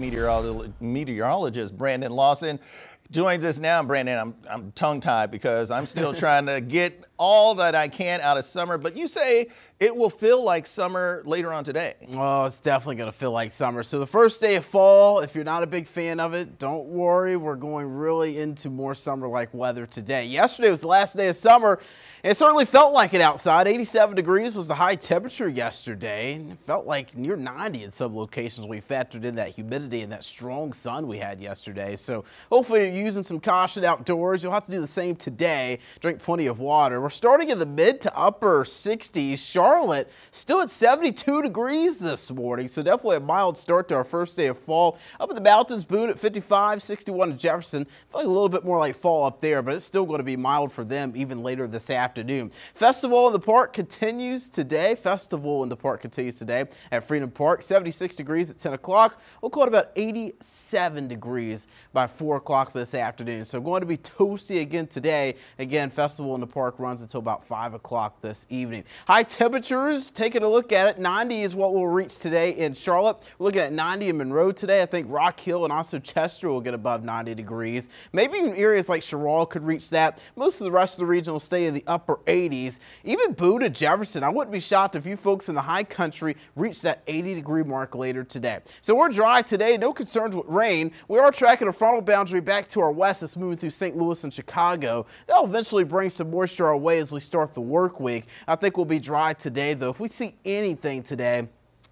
meteorologist Brandon Lawson joins us now. Brandon, I'm, I'm tongue tied because I'm still trying to get all that I can out of summer, but you say it will feel like summer later on today. Oh, it's definitely going to feel like summer. So the first day of fall, if you're not a big fan of it, don't worry. We're going really into more summer-like weather today. Yesterday was the last day of summer. And it certainly felt like it outside. 87 degrees was the high temperature yesterday. And it felt like near 90 in some locations. We factored in that humidity and that strong sun we had yesterday. So hopefully you're using some caution outdoors. You'll have to do the same today. Drink plenty of water. We're starting in the mid to upper 60s. Charlotte still at 72 degrees this morning, so definitely a mild start to our first day of fall. Up in the mountains, Boone at 55, 61 to Jefferson. Feeling a little bit more like fall up there, but it's still going to be mild for them even later this afternoon. Festival in the Park continues today. Festival in the Park continues today at Freedom Park. 76 degrees at 10 o'clock. We'll call it about 87 degrees by 4 o'clock this afternoon. So going to be toasty again today. Again, Festival in the Park runs until about 5 o'clock this evening. High temperatures, taking a look at it, 90 is what we'll reach today in Charlotte. We're looking at 90 in Monroe today. I think Rock Hill and also Chester will get above 90 degrees. Maybe even areas like Sherrall could reach that. Most of the rest of the region will stay in the upper 80s. Even Boone to Jefferson, I wouldn't be shocked if you folks in the high country reach that 80 degree mark later today. So we're dry today, no concerns with rain. We are tracking a frontal boundary back to our west that's moving through St. Louis and Chicago. That'll eventually bring some moisture our way as we start the work week. I think we'll be dry today, though. If we see anything today,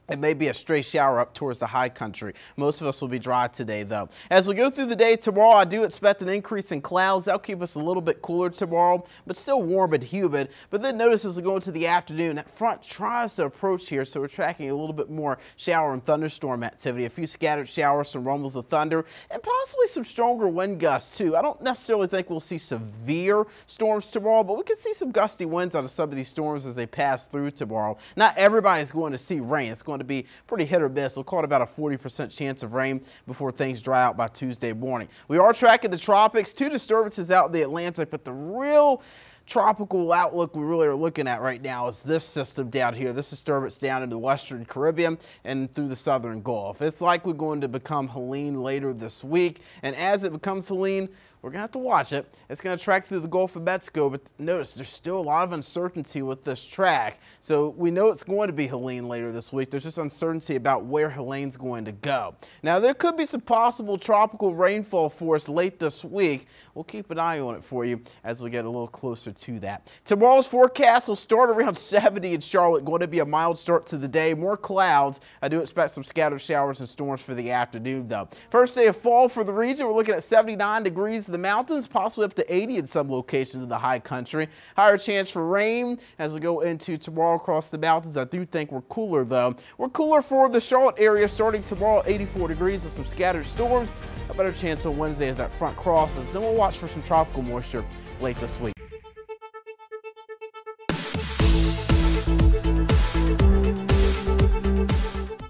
it may be a stray shower up towards the high country. Most of us will be dry today, though. As we go through the day tomorrow, I do expect an increase in clouds. That'll keep us a little bit cooler tomorrow, but still warm and humid. But then notice as we go into the afternoon, that front tries to approach here, so we're tracking a little bit more shower and thunderstorm activity. A few scattered showers, some rumbles of thunder, and possibly some stronger wind gusts, too. I don't necessarily think we'll see severe storms tomorrow, but we could see some gusty winds out of some of these storms as they pass through tomorrow. Not everybody's going to see rain. It's going to be pretty hit or miss. We'll call it about a 40% chance of rain before things dry out by Tuesday morning. We are tracking the tropics, two disturbances out in the Atlantic, but the real tropical outlook we really are looking at right now is this system down here, this disturbance down in the western Caribbean and through the southern Gulf. It's likely going to become Helene later this week, and as it becomes Helene, we're going to have to watch it. It's going to track through the Gulf of Mexico, but notice there's still a lot of uncertainty with this track. So we know it's going to be Helene later this week. There's just uncertainty about where Helene's going to go. Now, there could be some possible tropical rainfall for us late this week. We'll keep an eye on it for you as we get a little closer to that. Tomorrow's forecast will start around 70 in Charlotte. Going to be a mild start to the day. More clouds. I do expect some scattered showers and storms for the afternoon, though. First day of fall for the region. We're looking at 79 degrees the mountains, possibly up to 80 in some locations in the high country. Higher chance for rain as we go into tomorrow across the mountains. I do think we're cooler though. We're cooler for the Charlotte area starting tomorrow, 84 degrees with some scattered storms. A better chance on Wednesday as that front crosses. Then we'll watch for some tropical moisture late this week.